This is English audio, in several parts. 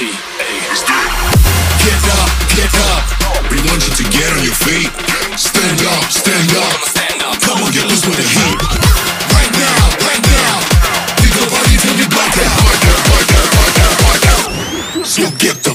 Get up, get up. We want you to get on your feet. Stand up, stand up. Come on, get loose with the heat. Right now, right now. Pick your body till you black out. So get the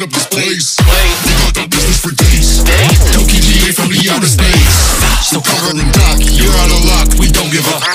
light up this place. We got that business for days. Tokyo GA from the outer space. So cover and Doc, you're out of luck. We don't give up.